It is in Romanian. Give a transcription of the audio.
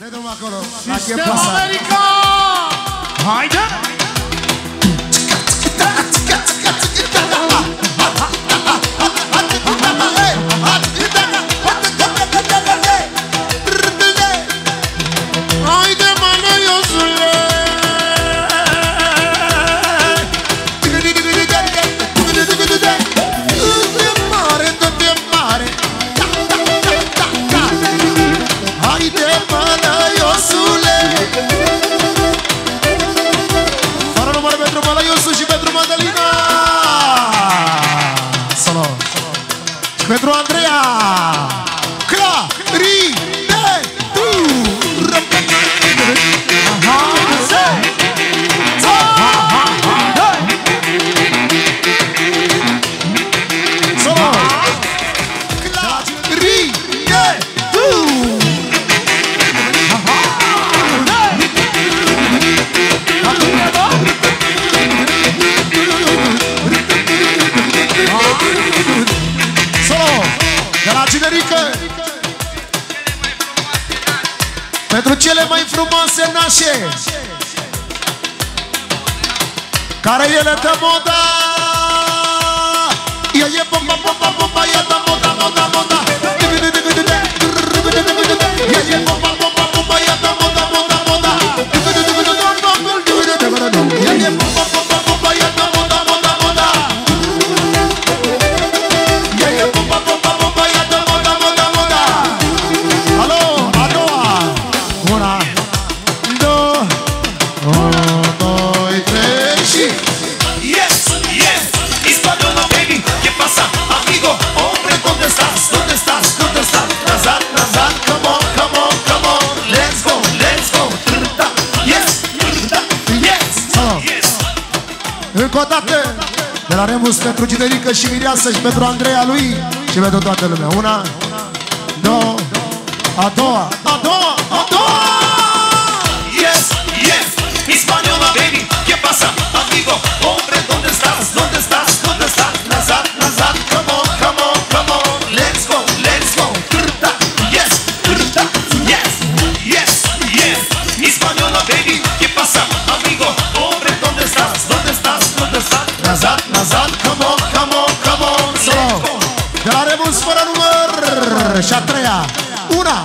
Ne dăm acolo. La Sistem Chepasa. America! Haide! Haide, pentru Andreea! Clarine! Pentru cele mai frumoase nașe Care ele dă moda. Ia e bomba, bomba, bomba, Una, două Unu, doi, trei și Yes, yes, hispanono baby, ¿qué pasa, amigo? Hombre, ¿dónde estás? ¿Dónde estás? ¿Dónde estás? Nazar, Nazar, come on, come on, come on, let's go, let's go. Trta, Yes, trta, yes, Salut. yes. Încă o dată De la Remus pentru Ginerică și Mireasă Și pentru Andreea lui Și pentru toată lumea Una, două, a doua A doua, a doua și a treia. Una,